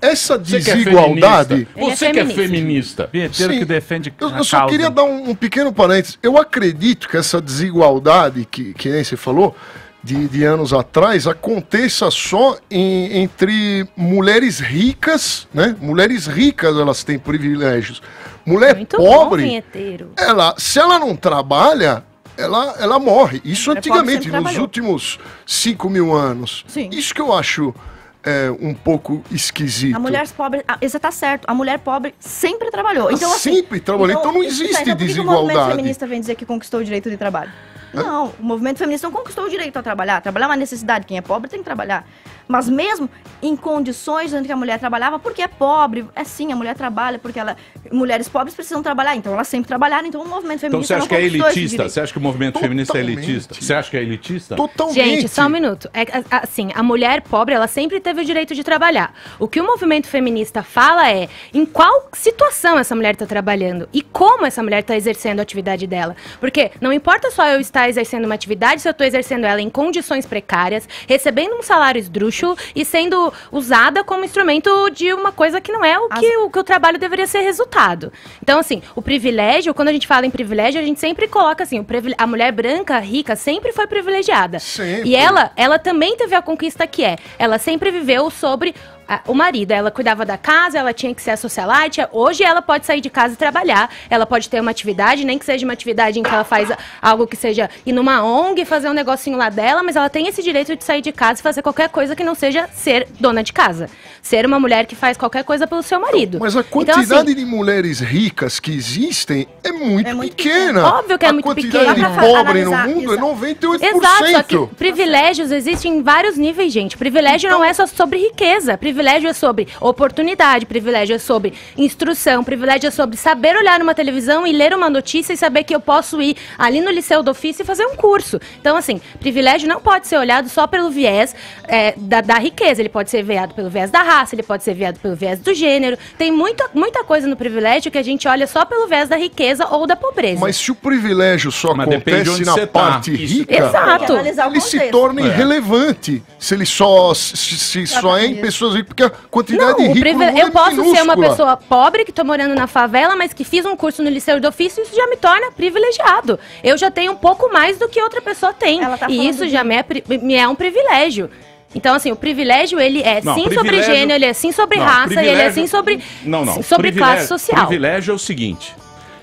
essa Você que é desigualdade. feminista. Você que é feminista. Bilheteiro Sim. que defende Eu, eu só causa. queria dar um, um pequeno parênteses. Eu acredito que essa desigualdade, que, que nem você falou, de, de anos atrás, aconteça só em- entre mulheres ricas, né? Mulheres ricas, elas têm privilégios. Mulher Muito bom, pobre, vinheteiro. ela, se ela não trabalha, ela, ela morre. Isso antigamente, nos trabalhou. últimos 5 mil anos. Sim. Isso que eu acho é, um pouco esquisito. A mulher pobre, ah, você tá certo, a mulher pobre sempre trabalhou. Então, assim, sempre trabalhou, então não existe então, por que o movimento desigualdade. feminista vem dizer que conquistou o direito de trabalho? Não, o movimento feminista não conquistou o direito a trabalhar. Trabalhar é uma necessidade. Quem é pobre tem que trabalhar. Mas mesmo em condições onde a mulher trabalhava, porque é pobre, é sim, a mulher trabalha porque ela, mulheres pobres precisam trabalhar, então elas sempre trabalharam, então o movimento Então feminista você acha não que é elitista? Você acha que o movimento feminista é Totalmente. elitista? Você acha que é elitista? Totalmente. Gente, só um minuto. É, que, a- assim, a mulher pobre, ela sempre teve o direito de trabalhar. O que o movimento feminista fala é em qual situação essa mulher está trabalhando e como essa mulher está exercendo a atividade dela. Porque não importa só eu estar exercendo uma atividade, se eu estou exercendo ela em condições precárias, recebendo um salário esdrúxulo e sendo usada como instrumento de uma coisa que não é o As- que, o que o trabalho deveria ser resultado. Então, assim, o privilégio, quando a gente fala em privilégio, a gente sempre coloca assim, privile- a mulher branca, rica, sempre foi privilegiada. Sempre. E ela, ela também teve a conquista que é, ela sempre viveu sobre a- o marido, ela cuidava da casa, ela tinha que ser a socialite, hoje ela pode sair de casa e trabalhar, ela pode ter uma atividade, nem que seja uma atividade em que ela faz a- algo que seja ir numa ONG, fazer um negocinho lá dela, mas ela tem esse direito de sair de casa e fazer qualquer coisa que não seja ser dona de casa. Ser uma mulher que faz qualquer coisa pelo seu marido. Mas a Então, quantidade assim, de mulheres ricas que existem é muito, É muito pequena. pequena. Óbvio que é a muito quantidade pequena. de Dá pra pobre no mundo é exato. 98%. Exato, só que privilégios existem em vários níveis, gente. Privilégio não é só sobre riqueza. Privilégio é sobre oportunidade, privilégio é sobre instrução, privilégio é sobre saber olhar numa televisão e ler uma notícia e saber que eu posso ir ali no liceu do ofício e fazer um curso. Então, assim, privilégio não pode ser olhado só pelo viés é, da, da riqueza. Ele pode ser viado pelo viés da raça, ele pode ser viado pelo viés do gênero. Tem muita, muita coisa no privilégio que a gente olha só pelo viés da riqueza ou da pobreza. Mas se o privilégio só Mas depende de acontece na tá. parte Isso. rica, Exato. Ele se torna É. irrelevante. Se ele só, se, se só é em pessoas ricas, porque a quantidade Não, de o ricos privile- no mundo eu posso é ser uma minúscula. pessoa pobre que tô morando na favela, mas que fiz um curso no Liceu do Ofício, isso já me torna privilegiado. Eu já tenho um pouco mais do que outra pessoa tem. Tá e isso de- já me é, me é um privilégio. Então, assim, o privilégio, ele é Não, sim sobre gênero, ele é sim sobre Não, raça, ele é sim sobre, Não, não. sobre classe social. Privilégio é o seguinte: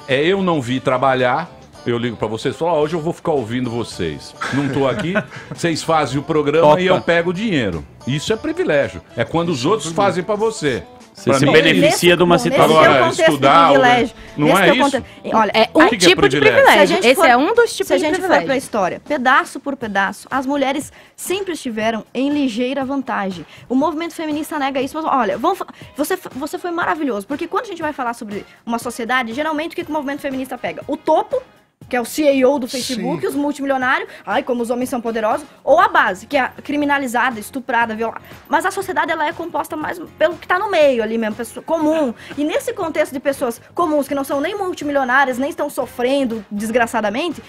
é eu não vi trabalhar. Eu ligo pra vocês e falo, ó, hoje eu vou ficar ouvindo vocês. Não tô aqui, vocês fazem o programa e eu pego o dinheiro. Isso é privilégio. É quando os outros fazem pra você. Você Pra se mim, beneficia é de uma nesse situação. é Agora, contexto estudar, privilégio. não Nesse é é o isso? conte- Olha, É O um que que é tipo de privilégio? privilégio. Se a gente Esse for- é um dos tipos Se a de gente for privilégio. pra história, pedaço por pedaço, as mulheres sempre estiveram em ligeira vantagem. O movimento feminista nega isso, mas olha, vamos você, você foi maravilhoso, porque quando a gente vai falar sobre uma sociedade, geralmente o que, que o movimento feminista pega? O topo, que é o CEO do Facebook, Sim. os multimilionários, ai, como os homens são poderosos, ou a base, que é criminalizada, estuprada, violada. Mas a sociedade, ela é composta mais pelo que tá no meio ali mesmo, pessoa comum. E nesse contexto de pessoas comuns, que não são nem multimilionárias, nem estão sofrendo desgraçadamente,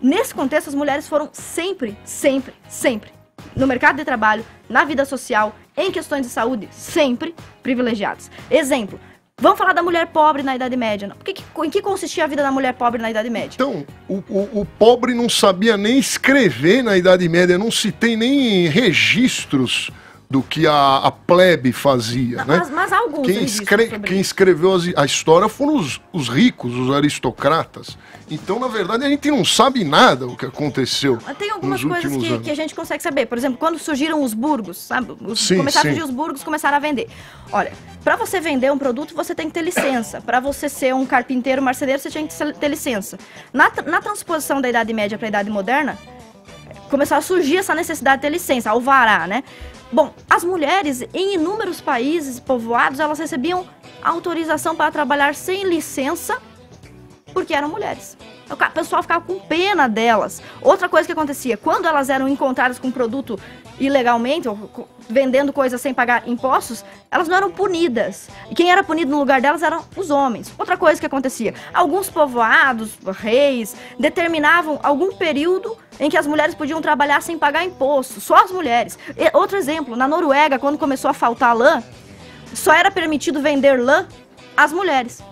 nesse contexto as mulheres foram sempre, sempre, sempre, no mercado de trabalho, na vida social, em questões de saúde, sempre privilegiadas. Exemplo, vamos falar da mulher pobre na Idade Média. Por que- em que consistia a vida da mulher pobre na Idade Média? Então, o, o- o pobre não sabia nem escrever na Idade Média, não se tem nem registros do que a, a plebe fazia, né? Mas, alguns Quem, escre- quem escreveu as- a história foram os, os ricos, os aristocratas. Então, na verdade, a gente não sabe nada o que aconteceu. Tem algumas coisas que, que a gente consegue saber. Por exemplo, quando surgiram os burgos, sabe? Os, Sim, começaram sim. a surgir os burgos, começaram a vender. Olha, para você vender um produto, você tem que ter licença. Para você ser um carpinteiro, marceneiro, você tinha que ter licença. Na, na transposição da Idade Média para a Idade Moderna, começou a surgir essa necessidade de ter licença, alvará, né? Bom, as mulheres em inúmeros países povoados, elas recebiam autorização para trabalhar sem licença porque eram mulheres. O pessoal ficava com pena delas. Outra coisa que acontecia, quando elas eram encontradas com produto ilegalmente, ou vendendo coisas sem pagar impostos, elas não eram punidas. E quem era punido no lugar delas eram os homens. Outra coisa que acontecia, alguns povoados, reis, determinavam algum período em que as mulheres podiam trabalhar sem pagar imposto, só as mulheres. E outro exemplo, na Noruega, quando começou a faltar lã, só era permitido vender lã às mulheres.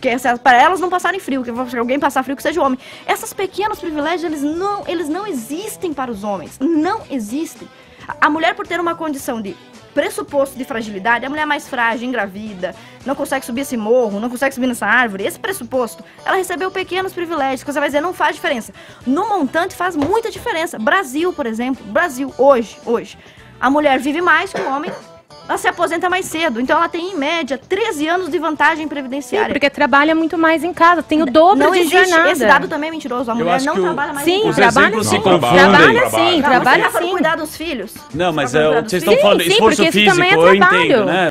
Porque se- para elas não passarem frio, que alguém passar frio que seja homem. Esses pequenos privilégios, eles não, eles não existem para os homens. Não existem. A- A mulher, por ter uma condição de pressuposto de fragilidade, a mulher mais frágil, engravida, não consegue subir esse morro, não consegue subir nessa árvore, esse pressuposto, ela recebeu pequenos privilégios, que você vai dizer, não faz diferença. No montante faz muita diferença. Brasil, por exemplo, Brasil, hoje, hoje, a mulher vive mais que o homem, ela se aposenta mais cedo, então ela tem, em média, 13 anos de vantagem Sim, previdenciária. porque trabalha muito mais em casa, tem o dobro não de existe, jornada. esse dado também é mentiroso, a mulher não trabalha mais Sim, em Os casa. trabalha sim. se confundem. Trabalha Trabalha. sim, trabalha você for sim. cuidar dos filhos. Não, mas é, vocês filhos, estão falando, Sim, esforço porque isso físico, também é eu trabalho. entendo, né?